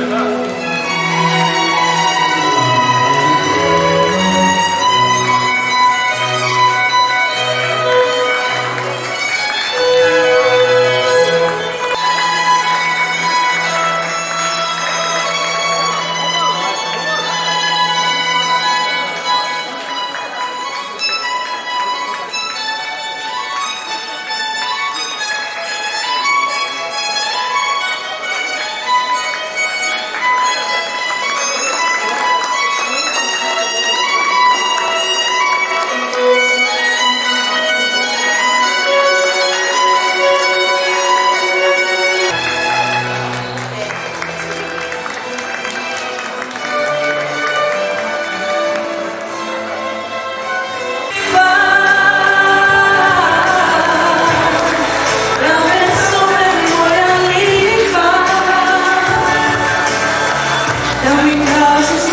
with us. because it's